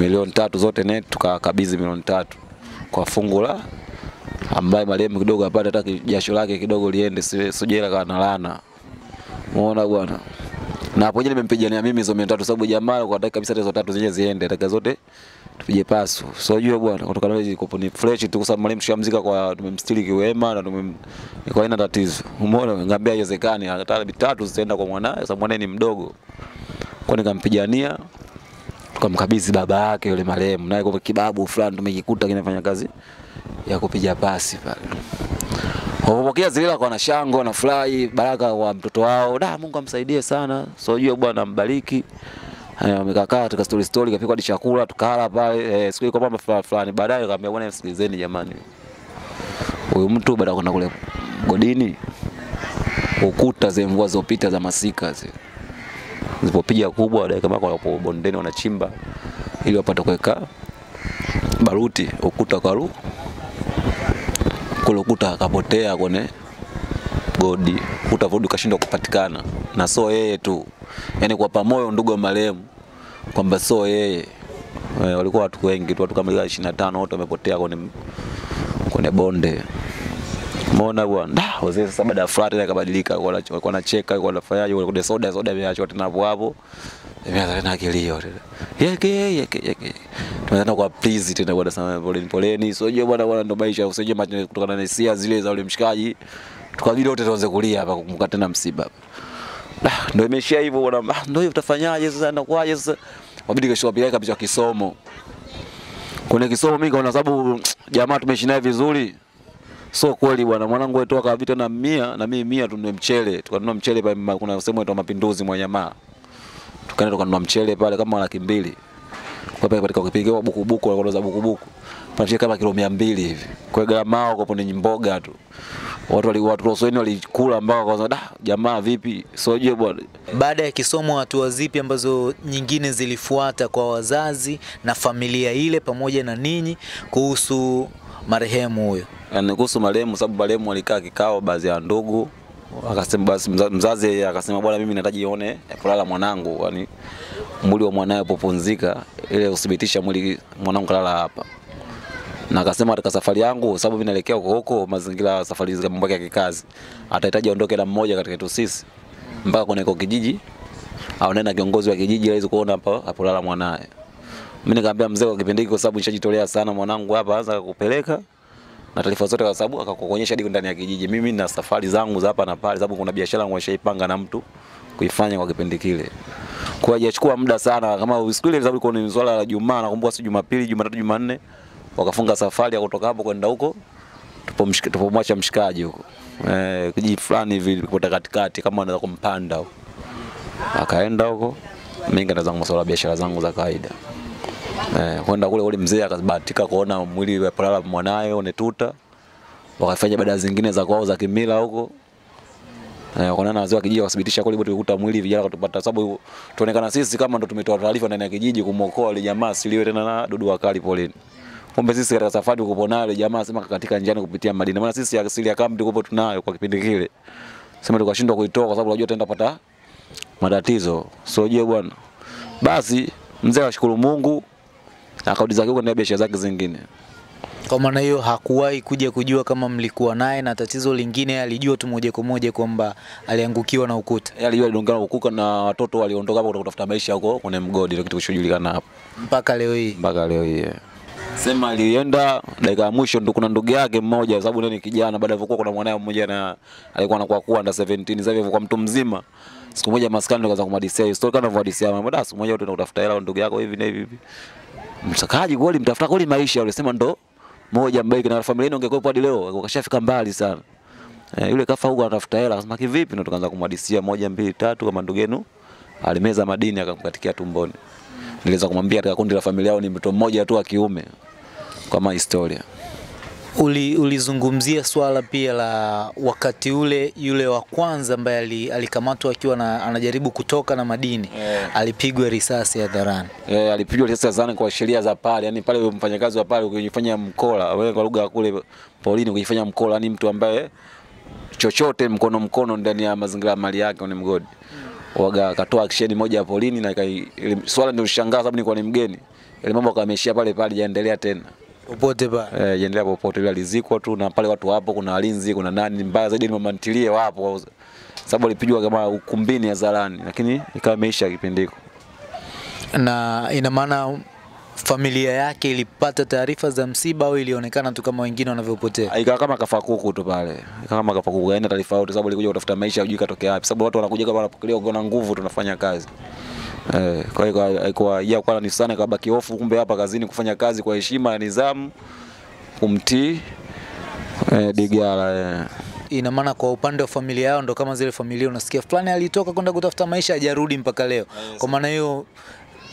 milioni tatu zote net tukakabidhi milioni tatu kwa fungu la ambaye marehemu kidogo apate hata jasho lake kidogo liende si- sijela kana lana. Umeona bwana. Na hapo jana nimempigania mimi hizo milioni tatu sababu jamaa kwa dakika kabisa hizo tatu zenyewe ziende dakika zote tupige pasu. So unajua bwana kutokana na hizo kopo ni fresh tu kwa sababu mwalimu shamzika kwa tumemstiri kiwema na tumem kwa ina tatizo. Umeona ngambia haiwezekani hata bitatu zitaenda kwa mwanae sababu mwanae ni mdogo. Kwa nikampigania tukamkabidhi baba yake yule marehemu, naye kwa kibabu fulani tumejikuta kinafanya kazi ya kupiga pasi pale. Wapokea zile kwa na shangwe na furahi baraka kwa mtoto wao. Da, Mungu amsaidie sana. So jua bwana mbariki. Eh, Wamekaa katika story story kapikwa hadi chakula tukala pale eh, siku ile kwa mama fulani. Baadaye akamwambia bwana msikilizeni jamani. Huyu mtu baada kwenda kule godini ukuta zile mvua zilizopita za masika zile zilipopiga kubwa, baadaye kama kwa bondeni wanachimba ili wapate kuweka baruti, ukuta karu kule ukuta akapotea kwenye godi, kuta vodi kashindwa kupatikana, na so yeye tu, yani kwa pamoyo ndugu wa marehemu kwamba so yeye. E, walikuwa watu wengi tu, watu kama 25 wote wamepotea kwenye kwenye bonde. Umeona bwana, wazee sasa baada ya flat walikuwa walikuwa wanacheka, walikuwa wanafanyaje, walikuwa soda soda imeachwa tena hapo hapo. Tena kilio tena. Yeke yeke yeke. Kwa please tena poleni poleni. sio bwana bwana ndo maisha, usije kutokana na hisia zile za ule mshikaji. Tukabidi wote tuanze kulia hapa tena msiba. Ah, imeshia hivyo bwana. Ah, ndio utafanyaje sasa sasa? Wabidi kesho kabisa kisomo. Kisomo mimi sababu jamaa tumeishi naye vizuri. So kweli bwana, mwanangu vita na mia na mimi mia tununue mchele. Tukanunua mchele ma- kuna sehemu inaitwa Mapinduzi Mwanyamaa. Tukaenda tukanunua mchele pale kama laki mbili. Kwa pale katika kupiga buku buku, walikuwa za buku buku. Pale kama kilo 200 hivi. Kwa gharama yao kwa ni mboga tu. Watu wali watu wasoeni walikula mpaka kwa da jamaa vipi? soje bwana. Baada ya kisomo, hatua zipi ambazo nyingine zilifuata kwa wazazi na familia ile pamoja na ninyi kuhusu marehemu huyo? ni kuhusu marehemu, sababu marehemu alikaa kikao, baadhi ya ndugu akasema, basi mza- mzazi akasema, bwana, mimi nataka ione kulala mwanangu, yani mwili wa mwanae upopunzika, ile uthibitisha mwili mwanangu kalala hapa. Na akasema katika safari yangu, sababu mimi naelekea huko huko, mazingira ya safari za mambo ya kikazi, atahitaji aondoke na mmoja katika yetu sisi mpaka kwenye kwa kijiji, aone na kiongozi wa kijiji aweze kuona hapa apolala mwanae. Mimi nikamwambia mzee, kwa kipindi hiki, kwa sababu nishajitolea sana mwanangu hapa, anza kupeleka na taarifa zote, kwa sababu akakuonyesha hadi ndani ya kijiji. Mimi na safari zangu za hapa na pale, sababu kuna biashara nimeshaipanga na mtu kuifanya kwa kipindi kile. Kwa hajachukua muda sana, kama siku ile, sababu ni swala la Jumaa, nakumbuka si Jumapili, Jumatatu, Jumanne wakafunga safari ya kutoka hapo kwenda huko, tupomwacha mshika, mshikaji huko eh, kijiji fulani hivi kipota katikati, kama anaweza kumpanda huko, akaenda huko. Mimi nikaenda zangu masuala biashara zangu za kawaida. Eh, kwenda kule ule mzee akabahatika kuona mwili wa Palala mwanae unetuta, wakafanya baada zingine za kwao za kimila huko. Eh, kwa na wazee wa kijiji wakathibitisha kule bote kukuta mwili vijana kutupata sababu tuonekana sisi kama ndo tumetoa taarifa ndani ya kijiji kumwokoa ile jamaa siliwe tena na dudu wakali poleni. Kumbe sisi katika safari kupo nayo ile jamaa sema katika njiani kupitia Madina. Maana sisi asili ya kambi tulikuwa tunayo kwa kipindi kile. Sema tukashindwa kuitoa kwa sababu unajua tutaenda pata matatizo. Sio je bwana. Basi mzee ashukuru Mungu akarudi zake huko na biashara zake zingine. Kwa maana hiyo hakuwahi kuja kujua kama mlikuwa naye, na tatizo lingine alijua tu moja kwa moja kwamba aliangukiwa na ukuta. Yeye alijua aliongana ukuka na watoto waliondoka hapo kutafuta maisha huko kwenye mgodi, ndio kitu kilichojulikana hapo Mpaka leo hii mpaka leo hii. yeah. Sema alienda dakika ya mwisho, ndo kuna ndugu yake mmoja, sababu ndio ni kijana, baada ya kuwa kuna mwanae mmoja na alikuwa anakuwa kuwa under 17 sasa hivi kwa mtu mzima. Siku moja maskani ndo kaanza kumhadisia hiyo story, kana kumhadisia mambo da siku moja utaenda kutafuta hela ndugu yako hivi na hivi. Msakaji goli, mtafuta goli maisha yule, sema ndo moja mbeki na familia ungekuwepo hadi leo, ukashafika mbali sana. E, yule kafa huko anatafuta hela, akasema kivipi? Ndo tukaanza kumhadisia moja mbili tatu, kama ndugu yenu alimeza madini akamkatikia tumboni. Niliweza kumwambia katika kundi la familia yao ni mtoto mmoja tu wa kiume kama historia. Uli, ulizungumzia swala pia la wakati ule yule wa kwanza ambaye ali- alikamatwa akiwa na, anajaribu kutoka na madini yeah. alipigwa risasi hadharani. yeah, alipigwa risasi hadharani kwa sheria za pale, yani pale mfanyakazi wa pale ukijifanya mkola, wewe kwa lugha ya kule polini ukijifanya mkola, yani mtu ambaye chochote mkono mkono ndani ya mazingira ya mali yake ni mgodi. Waga akatoa action moja ya polini na swala ndio shangaa sababu nilikuwa ni mgeni. Ile mambo kameishia pale pale, jaendelea tena. Popote pale. Eh, jaendelea popote, ile alizikwa tu na pale watu wapo, kuna walinzi, kuna nani, mbaya zaidi ni mama ntilie wapo. Sababu alipigwa kama ukumbini hadharani, lakini ikawa imeisha kipindi hiko. Na ina maana familia yake ilipata taarifa za msiba au ilionekana tu kama wengine wanavyopotea? ikawa kama kafa kuku tu pale, ikawa kama kafa kuku, haina taarifa yote, sababu alikuja kutafuta maisha, hujui katokea wapi, sababu watu wanakuja kama wanapokelewa ukiona nguvu, tunafanya kazi eh. Kwa hiyo kwa ya kwa ni sana, kabaki hofu, kumbe hapa kazini kufanya kazi kwa heshima na nidhamu, kumtii eh, Digara eh. Ina maana kwa upande wa familia yao ndo kama zile familia unasikia fulani alitoka kwenda kutafuta maisha hajarudi mpaka leo. Kwa maana hiyo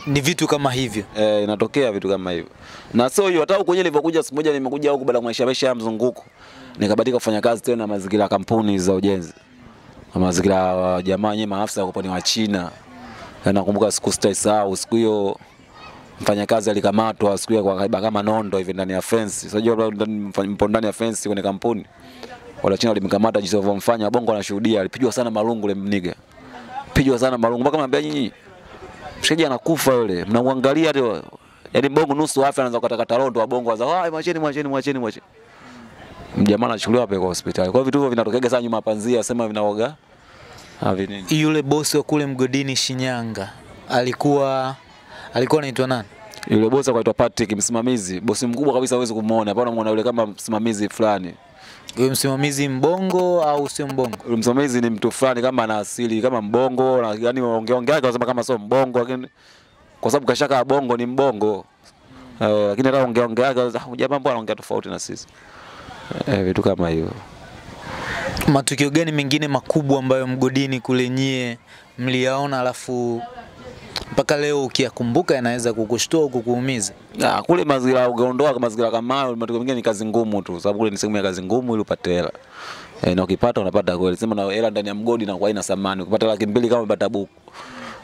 ni vitu kama hivyo. Eh, inatokea vitu kama hivyo. Na sio hiyo, hata huko kwenye nilipokuja siku moja nimekuja huku baada ya maisha maisha ya mzunguko. Nikabadilika kufanya kazi tena mazingira ya kampuni za ujenzi. Mazingira ya jamaa wenyewe maafisa kwa ni wa China. Na nakumbuka siku sitaisahau siku hiyo mfanyakazi alikamatwa siku hiyo kwa kaiba kama nondo hivi ndani ya fence. Unajua jua ndani- mpo ndani ya fence kwenye kampuni. Wale China walimkamata jinsi walivyomfanya, bongo anashuhudia, alipigwa sana marungu ile mniga. Pigwa sana marungu mpaka mwambia nyinyi mshikaji anakufa yule, mnamwangalia leo. yaani bongo nusu afya anaanza kukatakata rondo wa bongo, anza ah, mwacheni mwacheni mwacheni mwacheni. Mjamaa anachukuliwa hapo kwa hospitali. Kwa hiyo vitu hivyo vinatokea sana nyuma panzia, sema vinaoga. Yule bosi wa kule mgodini Shinyanga alikuwa alikuwa anaitwa nani? Yule bosi akaitwa Patrick, msimamizi, bosi mkubwa kabisa, huwezi kumuona hapana, muona yule kama msimamizi fulani. Yule msimamizi mbongo au sio mbongo? Yule msimamizi ni mtu fulani kama ana asili kama mbongo, na yani ongea ongea yake kama sio mbongo, lakini kwa sababu kashaka bongo ni mbongo. Eh, lakini hata ongea ongea yake ah, jamaa mbona anaongea tofauti na sisi. Eh, vitu kama hivyo. Matukio gani mengine makubwa ambayo mgodini kule nyie mliyaona alafu mpaka leo ukiyakumbuka yanaweza kukushtua au kukuumiza? Ah, kule mazingira ugaondoa kama mazingira kama hayo, matukio mengine ni kazi ngumu tu, sababu kule ni sehemu ya kazi ngumu ili upate hela. E, na ukipata unapata kweli. Sema na hela ndani ya mgodi na kwa ina thamani. Ukipata laki mbili kama umepata buku.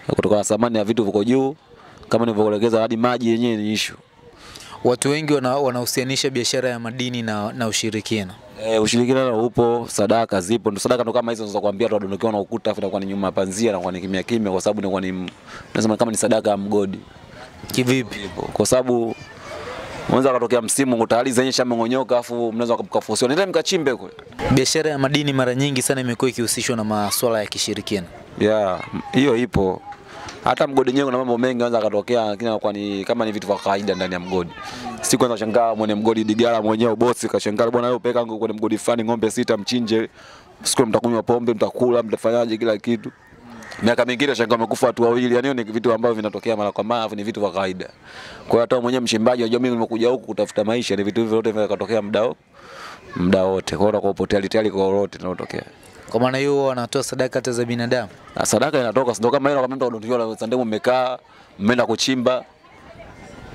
Kutokana na thamani ya vitu viko juu kama nilivyokuelekeza hadi maji yenyewe ni issue. Watu wengi wanahusianisha wana- biashara ya madini na, na ushirikina. E, ushirikina upo, sadaka zipo. Ndo sadaka ndo kama hizo nilizokuambia tu wadondokewa na ukuta afu inakuwa ni nyuma ya panzia na kwa ni kimya kimya kwa sababu inakuwa ni nasema kama ni sadaka ya mgodi. Kivipi? Kwa sababu Mwanzo akatokea msimu tayari zenye shameng'onyoka afu mnaweza kukafusiwa Nenda mkachimbe kule. Biashara ya madini mara nyingi sana imekuwa ikihusishwa na masuala ya kishirikina. Yeah, hiyo ipo. Hata mgodi wenyewe kuna mambo mengi yanaweza katokea lakini kwa ni kama ni vitu vya kawaida ndani ya mgodi. Siku kwanza shangaa mwenye mgodi digara mwenyewe bosi kashangaa bwana leo peka kwenye mgodi fulani ng'ombe sita mchinje. Siku mtakunywa pombe, mtakula, mtafanyaje kila kitu. Miaka mingine shangaa wamekufa watu wawili. Yaani ni vitu ambavyo vinatokea mara kwa mara, ni vitu vya kawaida. Kwa hiyo hata mwenyewe mchimbaji unajua mimi nimekuja huku kutafuta maisha, ni vitu hivyo vyote vinatokea muda muda wote. Kwa hiyo upo tayari tayari kwa lolote linalotokea. Kwa maana hiyo wanatoa sadaka hata za binadamu. Na sadaka inatoka sio kama ile kama mtu anadondokiwa sandemu mmekaa mmeenda kuchimba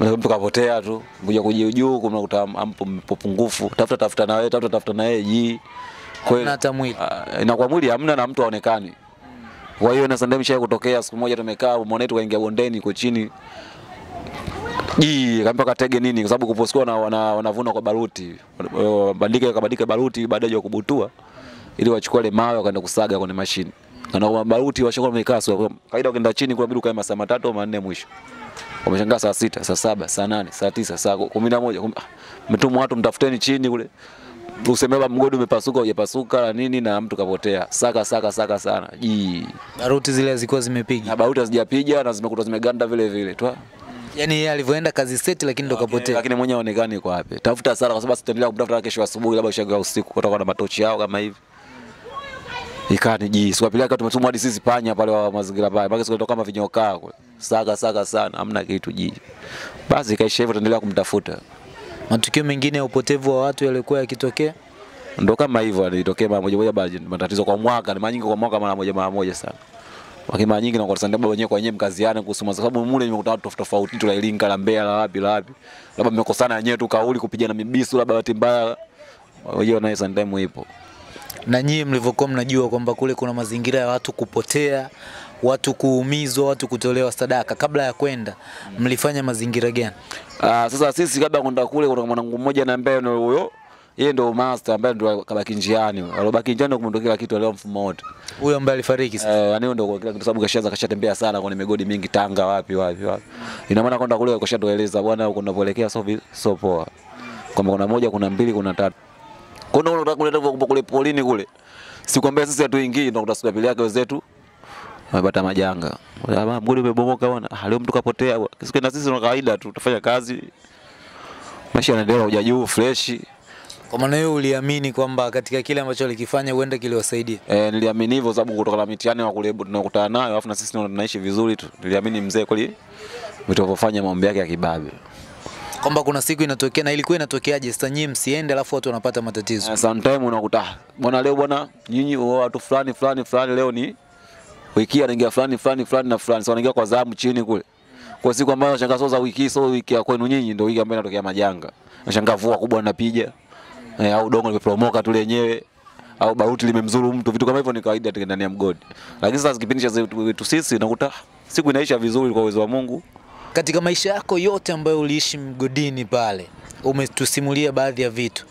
mtu kapotea tu kuja kujiujuu juu kumekuta ampo mpungufu tafuta tafuta na wewe tafuta tafuta na yeye ji kwa hata mwili. ah, inakuwa mwili hamna na mtu aonekani kwa hiyo na sandemu shaye kutokea siku moja tumekaa mwanetu kaingia bondeni kwa chini ji kampaka tege nini? Kwa sababu kuposikiwa na wana, wanavuna kwa baruti. Bandike kabandike baruti baadaye ya kubutua ili wachukue ile mawe wakaenda kusaga kwenye mashine kana kwa baruti washakuwa wamekaa sio kawaida ukienda chini kuna bidu kama masama matatu au manne mwisho. Wameshangaa saa sita saa saba saa nane saa tisa saa kumi na moja. Ah, mmetumwa watu mtafuteni chini kule. Usemeba mgodi umepasuka hujapasuka na nini na mtu kapotea. Saka saka saka sana. Jii. Baruti zile zikuwa zimepiga. na baruti hazijapiga na zimekuta zimeganda vile vile tu Yaani yeye alivyoenda kazi seti lakini ndo Okay, kapotea. lakini mwenyewe aonekani kwa wapi. Tafuta sana kwa sababu sitaendelea kumtafuta kesho asubuhi labda ushaga usiku kutoka na matochi yao kama hivi. Ikani ji, ya pili yake tumetumwa hadi sisi panya pale wa mazingira pale. baki siku kama vinyokaa kule. Saka saka sana, hamna kitu ji. Basi kaisha hivyo tuendelea kumtafuta. Matukio mengine ya upotevu wa watu yalikuwa yakitokea. Ndo kama hivyo alitokea mara moja moja baadhi matatizo kwa mwaka, ni mara nyingi kwa mwaka mara moja mara moja sana. Lakini mara nyingi nakuwa sanda wenyewe kwa wenyewe mkaziana kuhusu kwa sababu mule nimekuta watu tofauti tofauti tu la Ilinga la Mbeya la wapi la wapi. Labda mmekosana wenyewe tu kauli kupigana mibisu labda bahati mbaya. Wenyewe nayo sometime ipo. Na nyinyi mlivyokuwa mnajua kwamba kule kuna mazingira ya watu kupotea, watu kuumizwa, watu kutolewa sadaka, kabla ya kwenda mlifanya mazingira gani? Ah, sasa sisi kabla kwenda kule kuna mwanangu mmoja na ambaye na huyo yeye ndio master ambaye ndio kabaki njiani. Alobaki njiani ndio kumtokea kila kitu leo mfumo wote. Huyo ambaye alifariki sasa. Eh, yani ndio kwa kila kitu sababu kashaanza kashatembea sana kwenye migodi mingi Tanga wapi wapi wapi. Ina maana kwenda kule kashatueleza bwana huko unapoelekea sio sio poa. Kama kuna moja kuna mbili kuna tatu. Kuna unataka kuleta kwa kule polini kule. Sikwambia sisi hatuingii ndio kutasikia pili yake wenzetu. Wamepata majanga. Mgodi umebomoka bwana. Ah, leo mtu kapotea. Siku na sisi ni kawaida tu tutafanya kazi. Maisha yanaendelea hujajuu fresh. Kwa maana hiyo uliamini kwamba katika kile ambacho alikifanya huenda kiliwasaidia. Eh, niliamini hivyo sababu kutoka na mitihani wa kule tunakutana nayo alafu na sisi tunaishi vizuri tu. Niliamini mzee kweli mtakapofanya maombi yake ya kibabe. Kwamba kuna siku inatokea na ilikuwa inatokeaje? Sasa nyinyi msiende alafu watu wanapata matatizo. Uh, sometime unakuta "Ah, bwana leo bwana nyinyi wa watu fulani fulani fulani leo ni wiki anaingia fulani fulani fulani na fulani. Sasa so, anaingia kwa zamu chini kule. Kwa siku ambayo nashangaa sio za wiki sio wiki ya kwenu nyinyi ndio wiki ambayo inatokea majanga. Nashangaa vua kubwa linapiga. Eh, au dongo limeporomoka tu lenyewe au bauti limemzuru mtu, vitu kama hivyo ni kawaida ndani ya mgodi. Lakini sasa kipindi cha zetu wetu sisi nakuta siku inaisha vizuri kwa uwezo wa Mungu. Katika maisha yako yote ambayo uliishi mgodini pale, umetusimulia baadhi ya vitu.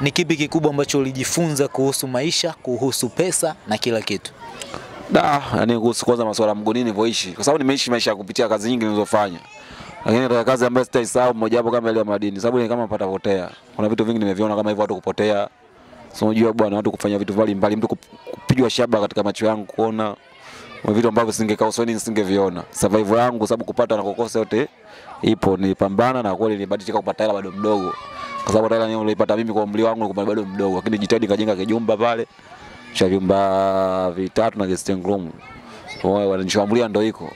Ni kipi kikubwa ambacho ulijifunza kuhusu maisha, kuhusu pesa na kila kitu? Da, yani kuhusu kwanza masuala mgodini nilivyoishi. Kwa sababu nimeishi maisha ya kupitia kazi nyingi nilizofanya. Lakini katika kazi ambayo sitaisahau mmoja wapo kama ile ya madini. Sababu ni kama pata potea. Kuna vitu vingi nimeviona kama hivyo watu kupotea. So unajua bwana watu kufanya vitu mbalimbali, mtu kupigwa shaba katika macho yangu kuona vitu ambavyo singekaa usoni nisingeviona. Survival yangu sababu kupata na kukosa yote ipo, nilipambana na kweli nilibadilika kupata hela bado mdogo. Kwa sababu hela nilipata mimi kwa umri wangu nilikuwa bado mdogo, lakini jitahidi kajenga kijumba pale cha vyumba vitatu na guest room. Wao wananishambulia ndo iko.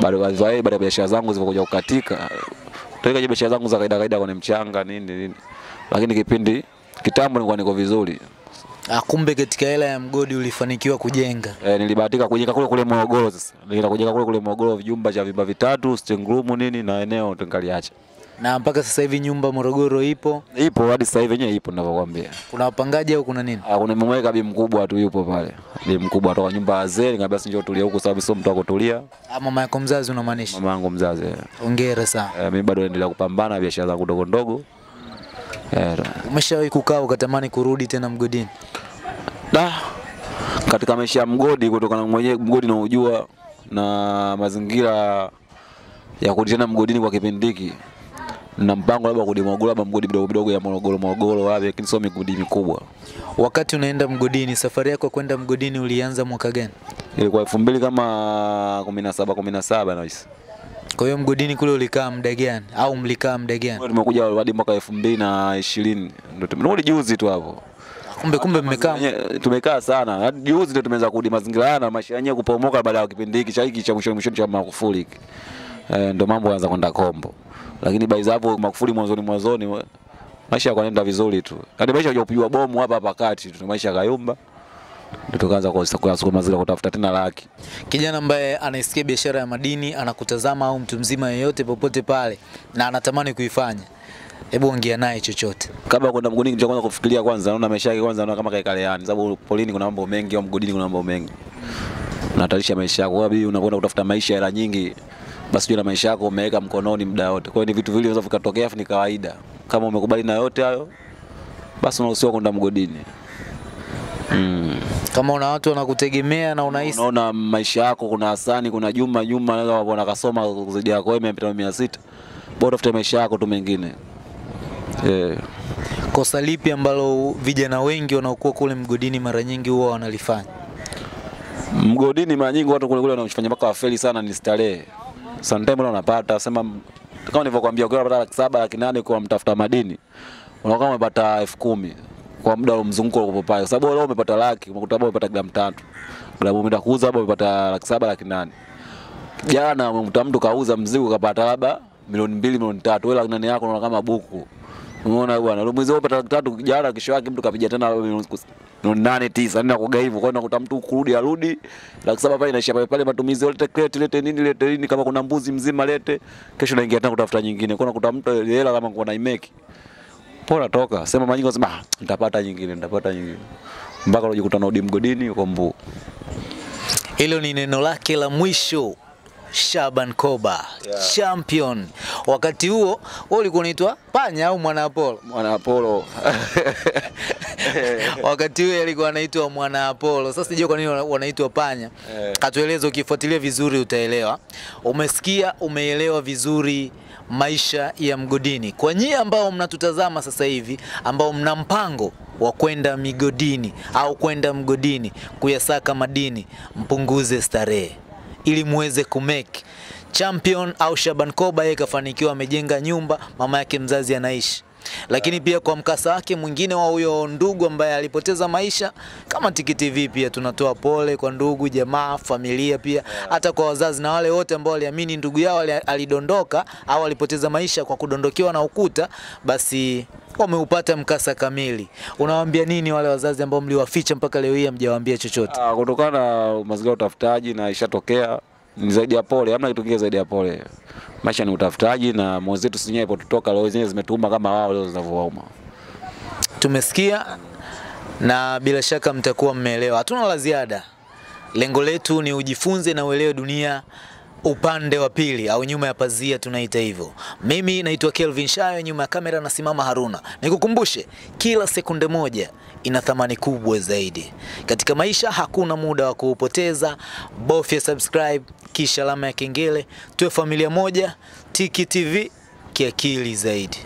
Bado baadaye baada ya biashara zangu zilipokuja kukatika, tuweka biashara zangu za kaida kaida kwenye mchanga nini nini. Lakini kipindi kitambo nilikuwa niko vizuri. akumbe kumbe katika hela ya mgodi ulifanikiwa kujenga. E, nilibahatika kujenga kule kule Morogoro sasa. Nilienda kujenga kule kule Morogoro vijumba cha vyumba vitatu, sitting room nini na eneo tukaliacha. Na mpaka sasa hivi nyumba Morogoro ipo, Ipo hadi sasa hivi yenyewe ipo ninavyokuambia. kuna wapangaji au kuna nini? Ah, kuna mmoja bi mkubwa tu yupo pale. Bi mkubwa toka nyumba ya wazee, nikamwambia si njoo tulia huko sababu sio mtu wa kutulia. Ah, mama yako mzazi unamaanisha? Mama yangu mzazi. Hongera sana. Eh, mimi bado naendelea kupambana na biashara zangu ndogo ndogo. Eh, Umeshawahi kukaa ukatamani kurudi tena mgodini? da katika maisha ya mgodi kutokana na mwenyewe mgodi na ujua na mazingira ya kurudi tena mgodini kwa kipindi hiki na mpango labda kurudi Morogoro, labda mgodi midogo midogo ya Morogoro Morogoro wapi, lakini sio migodi mikubwa. Wakati unaenda mgodini, safari yako ya kwenda mgodini ulianza mwaka gani? Ilikuwa elfu mbili kama kumi na saba kumi na saba nahisi. Kwa hiyo mgodini kule ulikaa muda gani au mlikaa muda gani? Tumekuja hadi mwaka elfu mbili na ishirini ndio tumerudi juzi tu hapo. Kumbe kumbe mmekaa tumekaa sana hadi juzi ndio tumeanza kurudi mazingira haya na maisha yenyewe kupomoka baada ya kipindi hiki cha hiki cha mwishoni mwishoni cha Magufuli hiki eh, ndio mambo yanaanza kwenda kombo, lakini bai za hapo Magufuli mwanzoni mwanzoni maisha yako yanaenda vizuri tu, yaani maisha hujapigwa bomu hapa hapa kati tu, maisha kayumba. ndio tukaanza kwa kuyasukuma zile kutafuta tena laki. kijana ambaye anaisikia biashara ya madini anakutazama, au mtu mzima yeyote popote pale na anatamani kuifanya, hebu ongea naye chochote. Kabla kwenda mgodini, kitu kwanza kufikiria kwanza, naona maisha yake kwanza, naona kama kaikaleani, sababu polini kuna mambo mengi au mgodini kuna mambo mengi, unahatarisha maisha yako. Kwa hiyo unakwenda kutafuta maisha hela nyingi, basi jua na maisha yako umeweka mkononi muda wote. Kwa hiyo ni vitu vile vinaweza vikatokea, ni kawaida. Kama umekubali na yote hayo, basi unaruhusiwa kwenda mgodini. Mm. Kama una watu wanakutegemea na unahisi Unaona maisha yako, kuna Hasani, kuna Juma, Juma anaweza kuona kasoma zaidi yako wewe mia tano mia sita, bora tafute maisha yako tu mengine eh. kosa lipi ambalo vijana wengi wanaokuwa kule mgodini mara nyingi huwa wanalifanya? Mgodini mara nyingi watu kule kule wanafanya mpaka wafeli sana ni starehe. Sometimes unapata sema kama nilivyokuambia ukiwa unapata laki saba laki nane kwa mtafuta madini unakuwa umepata elfu kumi kwa muda wa mzunguko ulipo pale, sababu leo umepata laki, umekuta labda umepata gramu tatu, gramu umeenda kuuza labda umepata laki saba laki nane. Jana umemkuta mtu kauza mzigo kapata labda milioni mbili milioni tatu, wewe laki nane yako unaona kama buku. Umeona bwana, mwezi upata tatu, kijana kesho yake mtu kapiga tena milioni nane tisa, nina kuga hivyo. Kwa nakuta mtu kurudi arudi laki saba pale inaisha pale pale, matumizi yote, kreti lete nini lete nini, kama kuna mbuzi mzima lete, kesho naingia tena kutafuta nyingine. Kwa nakuta mtu hela kama kuna imeki pora toka sema manyingi unasema ah, nitapata nyingine nitapata nyingine mpaka unajikuta udi mgodini uko mbu. Hilo ni neno lake la mwisho Shaban Koba Yeah. champion. Wakati huo wewe ulikuwa unaitwa Panya au Mwana Apollo? Mwana Apollo Wakati huo alikuwa anaitwa Mwana Apollo. Sasa sijui kwa nini wana- wanaitwa Panya. Yeah. Katueleza, ukifuatilia vizuri utaelewa. Umesikia, umeelewa vizuri maisha ya mgodini. Kwa nyie ambao mnatutazama sasa hivi, ambao mna mpango wa kwenda migodini au kwenda mgodini kuyasaka madini, mpunguze starehe ili muweze kumake champion au Shaban Koba yeye kafanikiwa, amejenga nyumba, mama yake mzazi anaishi. Lakini pia kwa mkasa wake mwingine wa huyo ndugu ambaye alipoteza maisha, kama Tiki TV pia tunatoa pole kwa ndugu, jamaa, familia pia hata kwa wazazi na wale wote ambao waliamini ndugu yao alidondoka au alipoteza maisha kwa kudondokewa na ukuta, basi wameupata mkasa kamili. Unawaambia nini wale wazazi ambao mliwaficha mpaka leo hii hamjawaambia chochote? Ah, kutokana na mazingira utafutaji na ishatokea ni zaidi ya pole, hamna kitu kingine zaidi ya pole. Maisha ni utafutaji na mwenzetu sinyewe ipotutoka leo zenyewe zimetuma kama wao leo zinavyowauma. tumesikia na bila shaka mtakuwa mmeelewa. Hatuna la ziada. Lengo letu ni ujifunze na uelewe dunia upande wa pili au nyuma ya pazia tunaita hivyo. Mimi naitwa Kelvin Shayo, nyuma ya kamera nasimama Haruna. Nikukumbushe, kila sekunde moja ina thamani kubwa zaidi. Katika maisha hakuna muda wa kuupoteza. Bofya subscribe kisha alama ya kengele, tuwe familia moja. Tiki TV kiakili zaidi.